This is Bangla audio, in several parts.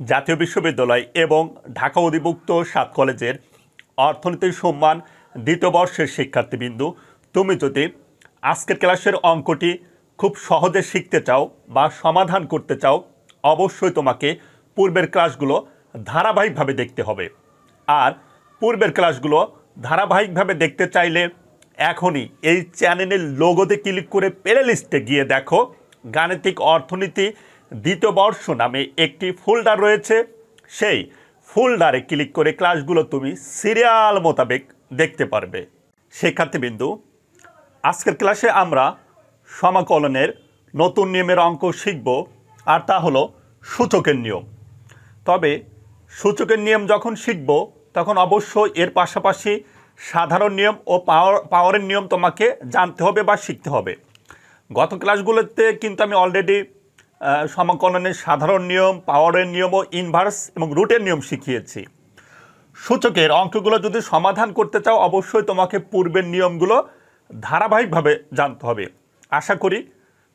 জাতীয় বিশ্ববিদ্যালয় এবং ঢাকা অধিভুক্ত সাত কলেজের অর্থনীতির সম্মান দ্বিতীয় বর্ষের শিক্ষার্থীবৃন্দু। তুমি যদি আজকের ক্লাসের অঙ্কটি খুব সহজে শিখতে চাও বা সমাধান করতে চাও, অবশ্যই তোমাকে পূর্বের ক্লাসগুলো ধারাবাহিকভাবে দেখতে হবে। আর পূর্বের ক্লাসগুলো ধারাবাহিকভাবে দেখতে চাইলে এখনই এই চ্যানেলের লোগোতে ক্লিক করে প্লে লিস্টে গিয়ে দেখো গাণিতিক অর্থনীতি দ্বিতীয় বর্ষ নামে একটি ফোল্ডার রয়েছে। সেই ফোল্ডারে ক্লিক করে ক্লাসগুলো তুমি সিরিয়াল মোতাবেক দেখতে পারবে। শিক্ষার্থীবিন্দু, আজকের ক্লাসে আমরা সমাকলনের নতুন নিয়মের অঙ্ক শিখব আর তা হলো সূচকের নিয়ম। তবে সূচকের নিয়ম যখন শিখব, তখন অবশ্যই এর পাশাপাশি সাধারণ নিয়ম ও পাওয়ার পাওয়ারের নিয়ম তোমাকে জানতে হবে বা শিখতে হবে। গত ক্লাসগুলোতে কিন্তু আমি অলরেডি সমাকলনের সাধারণ নিয়ম, পাওয়ারের নিয়ম ও ইনভার্স এবং রুটের নিয়ম শিখিয়েছি। সূচকের অঙ্কগুলো যদি সমাধান করতে চাও, অবশ্যই তোমাকে পূর্বের নিয়মগুলো ধারাবাহিকভাবে জানতে হবে। আশা করি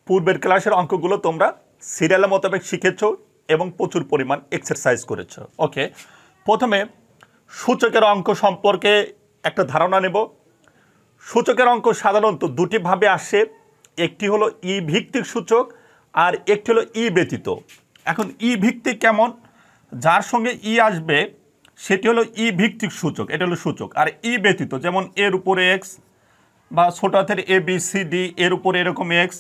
পূর্বের ক্লাসের অঙ্কগুলো তোমরা সিরিয়াল মোতাবেক শিখেছ এবং প্রচুর পরিমাণ এক্সারসাইজ করেছ। ওকে প্রথমে সূচকের অঙ্ক সম্পর্কে একটা ধারণা নেব। সূচকের অঙ্ক সাধারণত দুটি ভাবে আসে। একটি হলো ই ভিত্তিক সূচক আর একটি হলো ই ব্যতীত। এখন ই ভিত্তিক কেমন? যার সঙ্গে ই আসবে, সেটি হলো ই ভিত্তিক সূচক, এটা হলো সূচক। আর ই ব্যতীত, যেমন এর উপরে এক্স বা ছোট হাতের এ বি সি ডি এর উপরে এরকম এক্স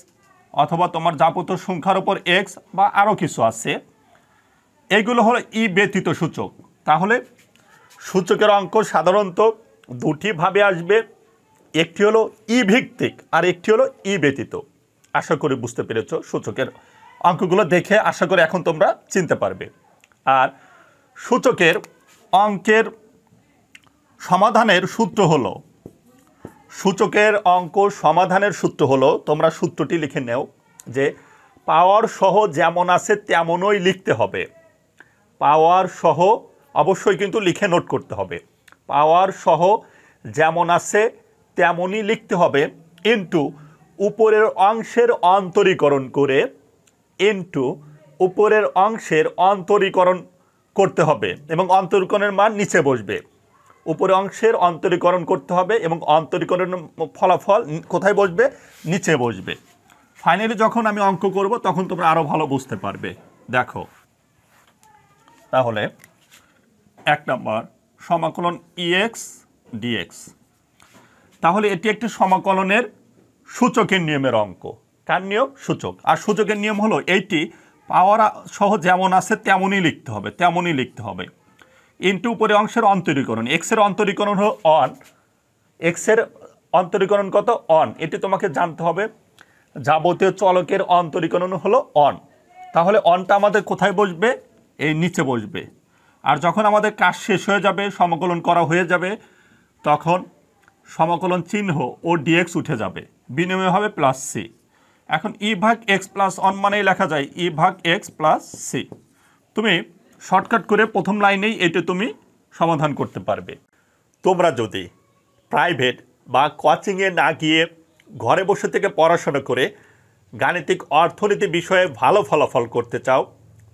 অথবা তোমার যাবতীয় সংখ্যার উপর এক্স বা আরও কিছু আছে, এগুলো হলো ই ব্যতীত সূচক। তাহলে সূচকের অঙ্ক সাধারণত দুটি ভাবে আসবে, একটি হলো ই ভিত্তিক আর একটি হলো ই ব্যতীত। আশা করি বুঝতে পেরেছ সূচকের অঙ্কগুলো দেখে আশা করি এখন তোমরা চিনতে পারবে। আর সূচকের অঙ্কের সমাধানের সূত্র হলো, সূচকের অঙ্ক সমাধানের সূত্র হলো, তোমরা সূত্রটি লিখে নেও যে পাওয়ার সহ যেমন আছে তেমনই লিখতে হবে। পাওয়ার সহ অবশ্যই কিন্তু লিখে নোট করতে হবে। পাওয়ার সহ যেমন আছে তেমনই লিখতে হবে ইন্টু উপরের অংশের অন্তরীকরণ করে ইন্টু উপরের অংশের অন্তরীকরণ করতে হবে এবং অন্তরীকরণের মান নিচে বসবে। উপরের অংশের অন্তরীকরণ করতে হবে এবং অন্তরীকরণের ফলাফল কোথায় বসবে? নিচে বসবে। ফাইনালি যখন আমি অঙ্ক করব, তখন তোমরা আরও ভালো বুঝতে পারবে। দেখো, তাহলে এক নম্বর, সমাকলন ইএক্স ডিএক্স তাহলে এটি একটি সমাকলনের সূচকের নিয়মের অঙ্ক। কার নিয়ম? সূচক। আর সূচকের নিয়ম হলো এইটি, পাওয়ার সহ যেমন আছে তেমনই লিখতে হবে, তেমনই লিখতে হবে। ইন্টু উপরে অংশের অন্তরীকরণ। এক্সের অন্তরীকরণ হলো অন এক্সের অন্তরীকরণ কত? অন এটি তোমাকে জানতে হবে। যাবতীয় চলকের অন্তরীকরণ হলো অন তাহলে অনটা আমাদের কোথায় বসবে? এই নিচে বসবে। আর যখন আমাদের কাজ শেষ হয়ে যাবে, সমকলন করা হয়ে যাবে, তখন সমকলন চিহ্ন ও ডিএক্স উঠে যাবে। বিনিময় হবে প্লাস সি এখন ই ভাগ এক্স প্লাস অন মানেই লেখা যায় ই ভাগ এক্স প্লাস সি তুমি শর্টকাট করে প্রথম লাইনেই এটা তুমি সমাধান করতে পারবে। তোমরা যদি প্রাইভেট বা কোচিংয়ে না গিয়ে ঘরে বসে থেকে পড়াশোনা করে গাণিতিক অর্থনীতি বিষয়ে ভালো ফলাফল করতে চাও,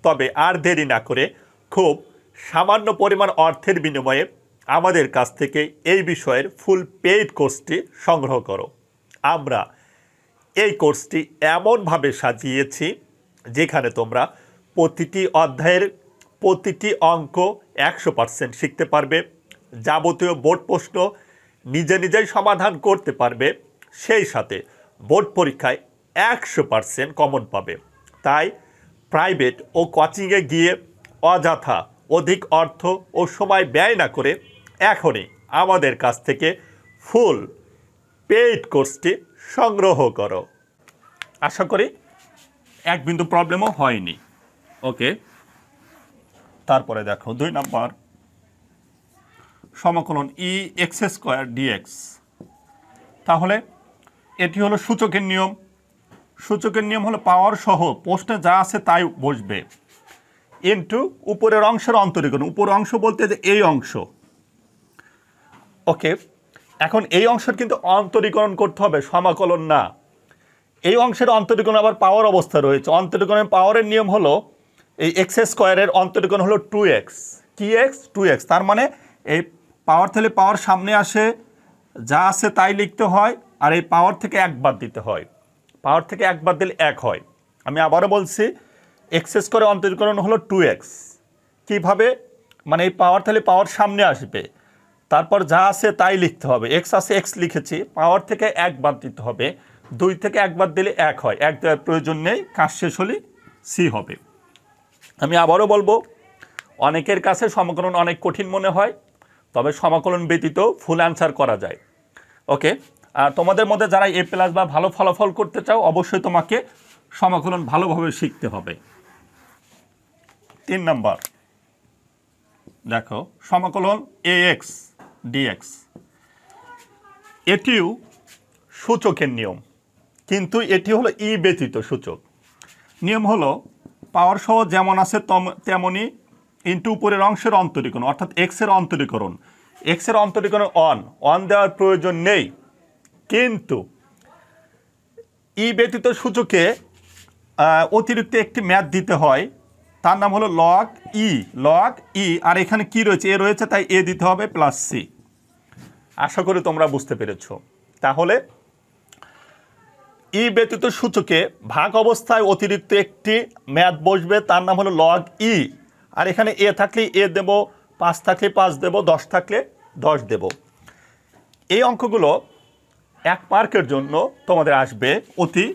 তবে আর দেরি না করে খুব সামান্য পরিমাণ অর্থের বিনিময়ে আমাদের কাছ থেকে এই বিষয়ের ফুল পেইড কোর্সটি সংগ্রহ করো। আমরা এই কোর্সটি এমনভাবে সাজিয়েছি যেখানে তোমরা প্রতিটি অধ্যায়ের প্রতিটি অঙ্ক একশো পার্সেন্ট শিখতে পারবে, যাবতীয় বোর্ড প্রশ্ন নিজে নিজেই সমাধান করতে পারবে, সেই সাথে বোর্ড পরীক্ষায় একশো পার্সেন্ট কমন পাবে। তাই প্রাইভেট ও কোচিংয়ে গিয়ে অযথা অধিক অর্থ ও সময় ব্যয় না করে এখনই আমাদের কাছ থেকে ফুল পেইড কোর্সটি সংগ্রহ করো। আশা করি এক বিন্দু প্রবলেমও হয়নি। ওকে তারপরে দেখো দুই নম্বর। সমকলন ই এক্স স্কোয়ার ডিএক্স তাহলে এটি হলো সূচকের নিয়ম। সূচকের নিয়ম হলো পাওয়ার সহ পোস্টে যা আছে তাই বসবে। ইন্টু উপরের অংশের অন্তরীকরণ। উপরের অংশ বলতে যে এই অংশ। ওকে এখন এই অংশের কিন্তু অন্তরীকরণ করতে হবে, সমাকলন না। এই অংশের অন্তরীকরণ আবার পাওয়ার অবস্থা রয়েছে। অন্তরীকরণের পাওয়ারের নিয়ম হলো এই এক্স স্কোয়ারের অন্তরীকরণ হলো টু এক্স কি এক্স টু এক্স তার মানে এই পাওয়ার থেকে পাওয়ার সামনে আসে, যা আছে তাই লিখতে হয়, আর এই পাওয়ার থেকে এক বাদ দিতে হয়। পাওয়ার থেকে এক বাদ দিলে এক হয়। আমি আবারও বলছি এক্স স্কোয়ারের অন্তরীকরণ হলো টু এক্স কীভাবে? মানে এই পাওয়ার তাহলে পাওয়ার সামনে আসবে। তারপর যা আছে তাই লিখতে হবে। এক্স আছে এক্স লিখেছি। পাওয়ার থেকে এক বাদ দিতে হবে। দুই থেকে এক বাদ দিলে এক হয়। এক দেওয়ার প্রয়োজন নেই। কাজ শেষ হলে সি হবে। আমি আবারও বলব, অনেকের কাছে সমাকলন অনেক কঠিন মনে হয়, তবে সমাকলন ব্যতীত ফুল অ্যান্সার করা যায়। ওকে আর তোমাদের মধ্যে যারা এ প্লাস বা ভালো ফলাফল করতে চাও, অবশ্যই তোমাকে সমাকলন ভালোভাবে শিখতে হবে। তিন নাম্বার। দেখো, সমাকলন এ এক্স ডিএক্স এটিও সূচকের নিয়ম, কিন্তু এটি হলো ই ব্যতীত সূচক। নিয়ম হলো, পাওয়ার সহ যেমন আছে তম- তেমনই ইন্টু উপরের অংশের অন্তরীকরণ, অর্থাৎ এক্সের অন্তরীকরণ। এক্সের অন্তরীকরণ অন অন দেওয়ার প্রয়োজন নেই। কিন্তু ই ব্যতীত সূচকে অতিরিক্ত একটি ম্যাথ দিতে হয়, তার নাম হলো লগ ই লগ ই আর এখানে কি রয়েছে? এ রয়েছে, তাই এ দিতে হবে প্লাস সি আশা করি তোমরা বুঝতে পেরেছ। তাহলে, ই ব্যতীত সূচকে ভাগ অবস্থায় অতিরিক্ত একটি ম্যাথ বসবে, তার নাম হলো লগ ই আর এখানে এ থাকলে এ দেব, পাঁচ থাকলে পাঁচ দেব, দশ থাকলে দশ দেব। এই অঙ্কগুলো এক মার্কের জন্য তোমাদের আসবে অতি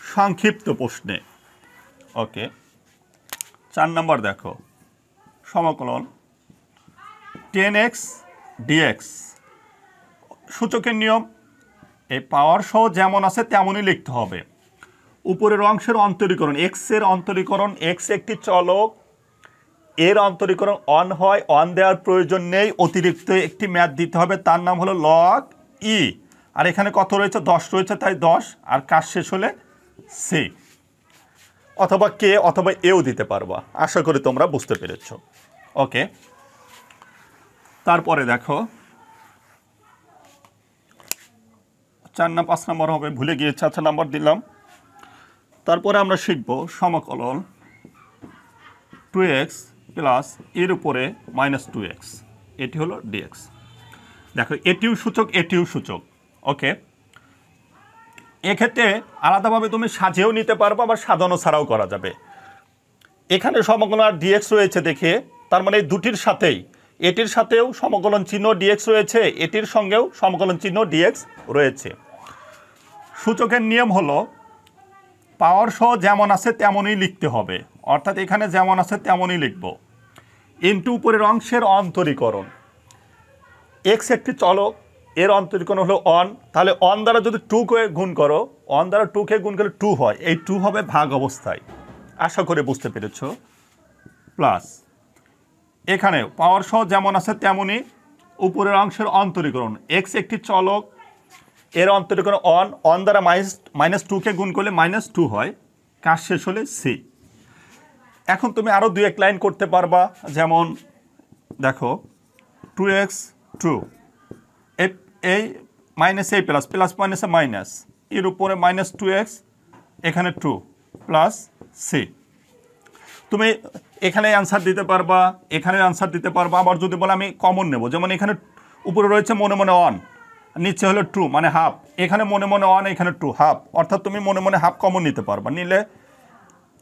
সংক্ষিপ্ত প্রশ্নে। ওকে, চার নম্বর দেখো। সমকলন টেন এক্স ডিএক্স সূচকের নিয়ম, এই পাওয়ার সহ যেমন আছে তেমনই লিখতে হবে। উপরের অংশের অন্তরীকরণ এক্সের অন্তরীকরণ এক্স একটি চলক, এর অন্তরীকরণ অন হয় অন দেওয়ার প্রয়োজন নেই, অতিরিক্ত একটি ম্যাথ দিতে হবে, তার নাম হলো লক ই আর এখানে কত রয়েছে? দশ রয়েছে, তাই দশ। আর কাজ শেষ হলে সি অথবা কে অথবা এও দিতে পারবা। আশা করি তোমরা বুঝতে পেরেছ। ওকে তারপরে দেখো চার না পাঁচ নম্বর হবে, ভুলে গিয়েছে আচ্ছা নাম্বার দিলাম। তারপরে আমরা শিখব সমকলন টু এক্স প্লাস এর উপরে মাইনাস টু এক্স। এটি হলো ডিএক্স দেখো, এটিও সূচক এটিও সূচক, ওকে? এক্ষেত্রে আলাদাভাবে তুমি সাজিয়েও নিতে পারবা বা সাজানো ছাড়াও করা যাবে। এখানে সমকলন আর ডিএক্স রয়েছে দেখে, তার মানে এই দুটির সাথেই এটির সাথেও সমকলন চিহ্ন ডিএক্স রয়েছে, এটির সঙ্গেও সমকলন চিহ্ন ডিএক্স রয়েছে। সূচকের নিয়ম হলো পাওয়ার সহ যেমন আছে তেমনই লিখতে হবে। অর্থাৎ এখানে যেমন আছে তেমনই লিখব। ইন্টু উপরের অংশের অন্তরীকরণ। এক্স একটি চলক, এর অন্তরীকরণ হলো অন তাহলে অন দ্বারা যদি টু কে গুণ করো অন দ্বারা টু কে গুণ করলে টু হয়। এই টু হবে ভাগ অবস্থায়। আশা করে বুঝতে পেরেছ। প্লাস এখানে পাওয়ার সহ যেমন আছে তেমনই উপরের অংশের অন্তরীকরণ। এক্স একটি চলক, এর অন্তরীকরণ অন অন দ্বারা মাইনাস মাইনাস টুকে গুণ করলে মাইনাস টু হয়। কাজ শেষ হলে সি এখন তুমি আরও দুই এক লাইন করতে পারবা, যেমন দেখো টু এক্স টু এই মাইনাস এই প্লাস প্লাস মাইনাসে মাইনাস এর উপরে মাইনাস টু এক্স এখানে টু প্লাস সি তুমি এখানে অ্যান্সার দিতে পারবা, এখানে অ্যান্সার দিতে পারবা, আবার যদি বলে আমি কমন নেব, যেমন এখানে উপরে রয়েছে মনে মনে অন নিচে হলো টু মানে হাফ এখানে মনে মনে অন এখানে টু হাফ অর্থাৎ তুমি মনে মনে হাফ কমন নিতে পারবা, নিলে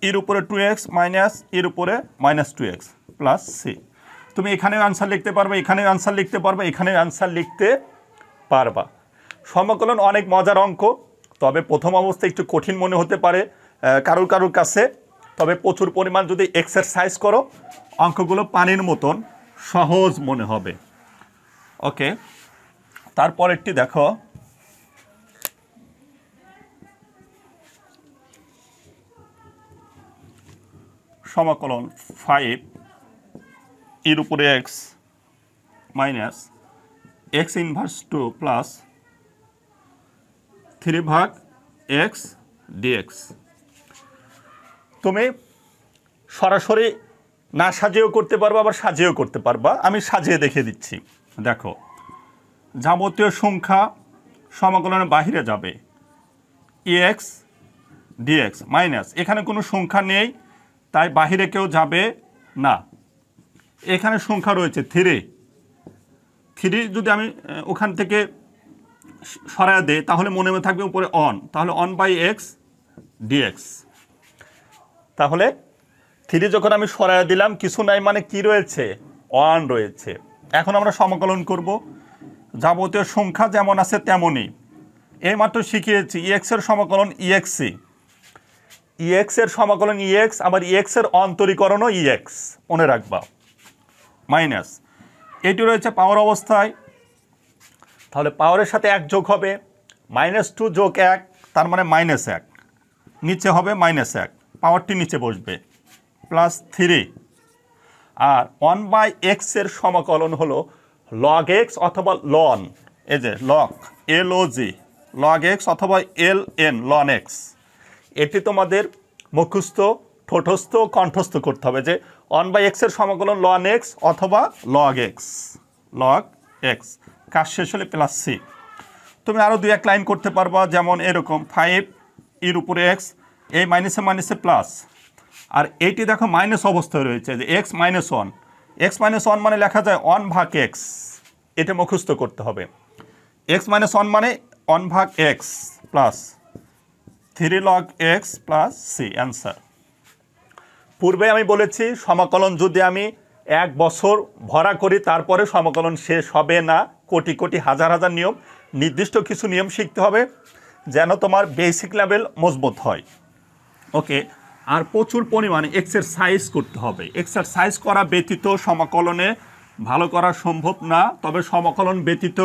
এর উপরে টু এক্স মাইনাস এর উপরে minus two x plus c তুমি এখানেও অ্যান্সার লিখতে পারবে, এখানেও অ্যান্সার লিখতে পারবে, এখানেও অ্যান্সার লিখতে পারবা। সমকলন অনেক মজার অঙ্ক, তবে প্রথম অবস্থায় একটু কঠিন মনে হতে পারে কারোর কারোর কাছে তবে প্রচুর পরিমাণ যদি এক্সারসাইজ করো, অঙ্কগুলো পানির মতন সহজ মনে হবে। ওকে, তারপরেরটি দেখো। সমাকলন ফাইভ এর উপরে x minus x inverse two plus three ভাগ এক্স ডিএক্স তুমি সরাসরি না সাজিয়েও করতে পারবা, আবার সাজিয়েও করতে পারবা। আমি সাজিয়ে দেখিয়ে দিচ্ছি। দেখো, যাবতীয় সংখ্যা সমাকলনের বাহিরে যাবে। এক্স ডিএক্স মাইনাস এখানে কোনো সংখ্যা নেই, তাই বাহিরে কেউ যাবে না। এখানে সংখ্যা রয়েছে থ্রি থ্রি যদি আমি ওখান থেকে সরায় দেয় তাহলে মনে মনে থাকবে উপরে অন তাহলে অন বাই এক্স ডিএক্স তাহলে থ্রি যখন আমি সরায় দিলাম, কিছু নাই মানে কি রয়েছে? ওয়ান রয়েছে। এখন আমরা সমকলন করব। যাবতীয় সংখ্যা যেমন আছে তেমনই। এইমাত্র শিখিয়েছি ইএক্স এর সমাকলন ইএক্সি ইএক্স এর সমাকলন ইএক্স আবার ইএক্স এর অন্তরীকরণও ইএক্স মনে রাখবা। মাইনাস। এটি রয়েছে পাওয়ার অবস্থায়। তাহলে পাওয়ারের সাথে এক যোগ হবে। মাইনাস টু যোগ এক, তার মানে মাইনাস এক। নিচে হবে মাইনাস এক। পাওয়ারটি নিচে বসবে প্লাস থ্রি আর ওয়ান বাই এক্সের সমাকলন হলো লগ এক্স অথবা লন এই যে log L O G log x অথবা এল এন লন এক্স এটি তোমাদের মুখস্থ, ঠোঁটস্থ, কণ্ঠস্থ করতে হবে যে ওয়ান বাই এক্সের সমাকলন লন এক্স অথবা লগ এক্স লগ এক্স কাজ শেষ হলে প্লাস সি তুমি আরও দুই এক লাইন করতে পারবা, যেমন এরকম ফাইভ এর উপরে এক্স এই মাইনাসে মাইনাসে প্লাস আর এইটি দেখো মাইনাস অবস্থায় রয়েছে, যে x minus one x minus one মানে লেখা যায় ওয়ান ভাগ এক্স এটা মুখস্থ করতে হবে। এক্স মাইনাস ওয়ান মানে ওয়ান ভাগ x plus three log x plus c answer পূর্বে আমি বলেছি সমাকলন যদি আমি এক বছর ভরা করি, তারপরে সমাকলন শেষ হবে না। কোটি কোটি হাজার হাজার নিয়ম, নির্দিষ্ট কিছু নিয়ম শিখতে হবে, যেন তোমার বেসিক লেভেল মজবুত হয়। ওকে, আর প্রচুর পরিমাণে এক্সারসাইজ করতে হবে। এক্সারসাইজ করা ব্যতীত সমাকলনে ভালো করা সম্ভব না, তবে সমাকলন ব্যতীত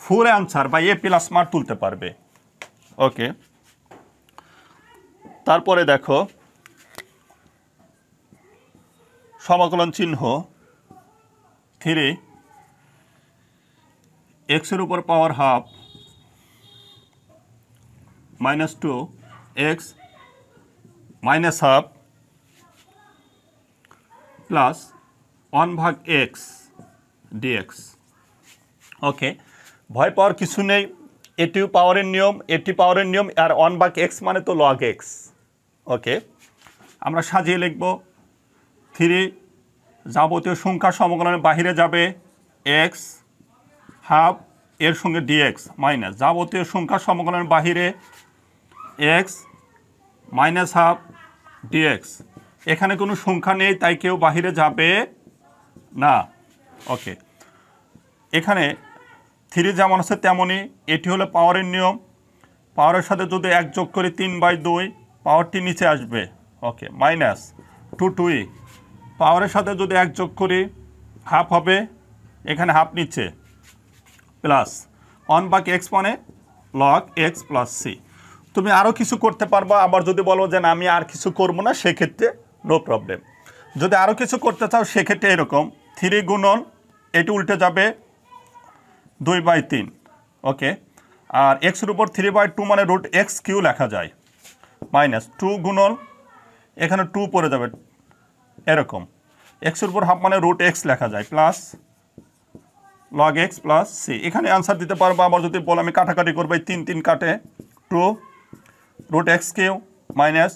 ফুল অ্যান্সার বা এ প্লাস মার্ক তুলতে পারবে। ওকে, তারপরে দেখো, সমাকলন চিহ্ন থ্রি এক্সের উপর power half minus two x minus half plus one ভাগ এক্স ডিএক্স ওকে ভয় পাওয়ার কিছু নেই। এটিও পাওয়ারের নিয়ম, এটি পাওয়ারের নিয়ম, আর ওয়ান ভাগ এক্স মানে তো লগ এক্স ওকে আমরা সাজিয়ে লিখব। থ্রি যাবতীয় সংখ্যা সমকলনের বাহিরে যাবে এক্স হাফ এর সঙ্গে ডিএক্স মাইনাস যাবতীয় সংখ্যা সমকলনের বাহিরে এক্স মাইনাস হাফ ডিএক্স এখানে কোনো সংখ্যা নেই, তাই কেউ বাহিরে যাবে না। ওকে এখানে থ্রি যেমন আছে তেমনই, এটি হলো পাওয়ারের নিয়ম। পাওয়ারের সাথে যদি এক যোগ করি তিন বাই দুই পাওয়ারটি নিচে আসবে। ওকে মাইনাস টু টুই পাওয়ারের সাথে যদি এক যোগ করি হাফ হবে, এখানে হাফ নিচে। প্লাস ওয়ান বাকি এক্স মানে লক এক্স প্লাস সি তুমি আরও কিছু করতে পারবা। আবার যদি বলো যে না, আমি আর কিছু করব না, সেক্ষেত্রে নো প্রবলেম যদি আরও কিছু করতে চাও, সেক্ষেত্রে এরকম। থ্রি গুণন, এটি উল্টে যাবে দুই বাই তিন। ওকে আর এক্সের উপর থ্রি বাই টু মানে রুট এক্স কিউ লেখা যায়। মাইনাস টু গুণন, এখানে টু পড়ে যাবে। এরকম। এক্সের উপর হাফ মানে রুট এক্স লেখা যায় plus log x plus c এখানে আনসার দিতে পারব, আবার যদি বল আমি কাটাকাটি করব তিন তিন কাটে two root x cube minus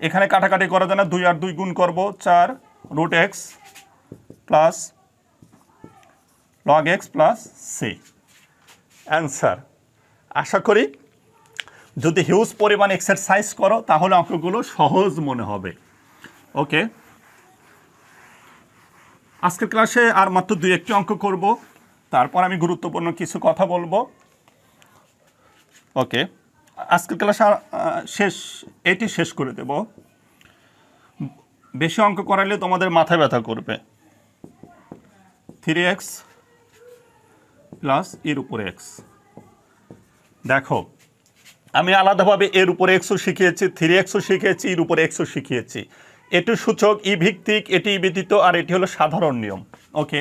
এখানে কাটাকাটি করা যায় না দুই আর দুই গুণ করব চার root x plus log x plus c answer আশা করি যদি হিউজ পরিমাণ এক্সারসাইজ করো, তাহলে অঙ্কগুলো সহজ মনে হবে। ওকে আজকের ক্লাসে আর মাত্র দুই একটি অঙ্ক করব। তারপর আমি গুরুত্বপূর্ণ কিছু কথা বলব। ওকে আজকের ক্লাস শেষ, এটি শেষ করে দেব। বেশি অঙ্ক করাইলে তোমাদের মাথা ব্যথা করবে। থ্রি এক্স প্লাস এর উপরে এক্স দেখো, আমি আলাদাভাবে এর উপরে এক্সও শিখিয়েছি থ্রি এক্সও শিখিয়েছি, এর উপরে এক্সও শিখিয়েছি। এটি সূচক, ই ভিত্তিক, এটি ব্যতীত, আর এটি হলো সাধারণ নিয়ম। ওকে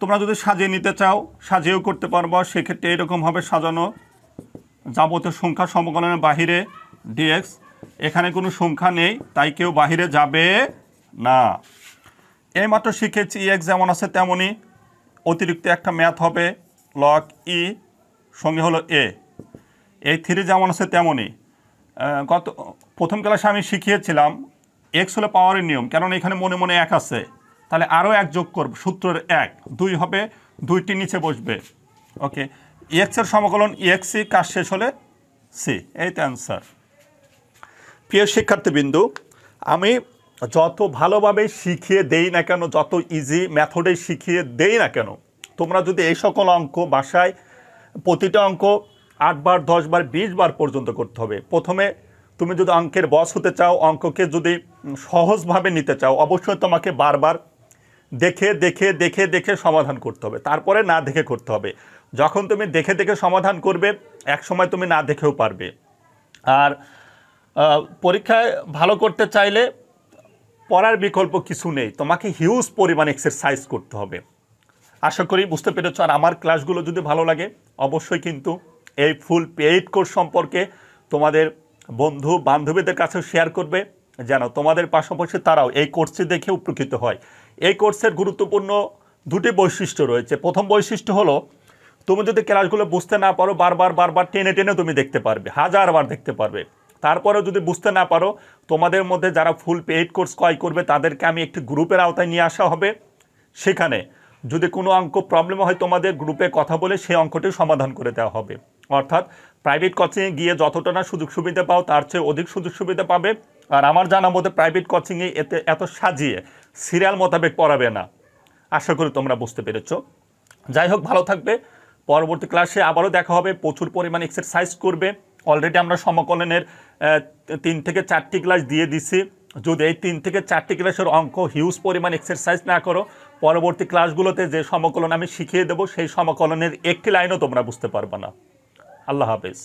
তোমরা যদি সাজিয়ে নিতে চাও, সাজিয়েও করতে পারব, সেক্ষেত্রে এরকমভাবে সাজানো। যাবতীয় সংখ্যা সমকলনের বাহিরে ডিএক্স এখানে কোনো সংখ্যা নেই, তাই কেউ বাহিরে যাবে না। এইমাত্র শিখেছি এক্স যেমন আছে তেমনই। অতিরিক্ত একটা ম্যাথ হবে লক ই সঙ্গে হলো এ এই থ্রি যেমন আছে তেমনই। গত, প্রথম ক্লাসে আমি শিখিয়েছিলাম এক্স হলো পাওয়ারের নিয়ম, কেননা এখানে মনে মনে এক আছে। তাহলে আরও এক যোগ করব, সূত্রের এক। দুই হবে, দুইটি নিচে বসবে। ওকে এক্সের সমকলন এক্সি কাজ শেষ হলে সি এই তো অ্যান্সার প্রিয় শিক্ষার্থীবৃন্দু, আমি যত ভালোভাবে শিখিয়ে দেই না কেন, যত ইজি মেথডে শিখিয়ে দেই না কেন, তোমরা যদি এই সকল অঙ্ক বাসায় প্রতিটা অঙ্ক আটবার দশবার বার পর্যন্ত করতে হবে। প্রথমে তুমি যদি অঙ্কের বস হতে চাও, অঙ্ককে যদি সহজভাবে নিতে চাও, অবশ্যই তোমাকে বারবার দেখে দেখে দেখে দেখে সমাধান করতে হবে। তারপরে না দেখে করতে হবে। যখন তুমি দেখে দেখে সমাধান করবে এক সময় তুমি না দেখেও পারবে। আর পরীক্ষায় ভালো করতে চাইলে পড়ার বিকল্প কিছু নেই। তোমাকে হিউজ পরিমাণ এক্সারসাইজ করতে হবে। আশা করি বুঝতে পেরেছ। আর আমার ক্লাসগুলো যদি ভালো লাগে, অবশ্যই কিন্তু এই ফুল পেইড কোর্স সম্পর্কে তোমাদের বন্ধু, বান্ধবীদের কাছে শেয়ার করবে। যেন তোমাদের পাশাপাশি তারাও এই কোর্সটি দেখে উপকৃত হয়। এই কোর্সের গুরুত্বপূর্ণ দুটি বৈশিষ্ট্য রয়েছে। প্রথম বৈশিষ্ট্য হলো তুমি যদি ক্লাসগুলো বুঝতে না পারো, বারবার বারবার টেনে টেনে তুমি দেখতে পারবে হাজারবার দেখতে পারবে। তারপরেও যদি বুঝতে না পারো, তোমাদের মধ্যে যারা ফুল পেইড কোর্স ক্রয় করবে, তাদেরকে আমি একটি গ্রুপের আওতায় নিয়ে আসা হবে। সেখানে যদি কোনো অঙ্ক প্রবলেম হয়, তোমাদের গ্রুপে কথা বলে সেই অঙ্কটি সমাধান করে দেওয়া হবে। অর্থাৎ প্রাইভেট কোচিংয়ে গিয়ে যতটা না সুযোগ সুবিধা পাও, তার চেয়ে অধিক সুযোগ সুবিধা পাবে। আর আমার জানা মতে প্রাইভেট কোচিংয়ে এতে এত সাজিয়ে সিরিয়াল মোতাবেক পড়াবে না। আশা করি তোমরা বুঝতে পেরেছ। যাই হোক, ভালো থাকবে। পরবর্তী ক্লাসে আবারও দেখা হবে। প্রচুর পরিমাণ এক্সারসাইজ করবে। অলরেডি আমরা সমকলনের তিন থেকে চারটি ক্লাস দিয়ে দিছি। যদি এই তিন থেকে চারটি ক্লাসের অঙ্ক হিউজ পরিমাণ এক্সারসাইজ না করো, পরবর্তী ক্লাসগুলোতে যে সমকলন আমি শিখিয়ে দেবো, সেই সমকলনের একটি লাইনও তোমরা বুঝতে পারবে না। আল্লাহ হাফেজ।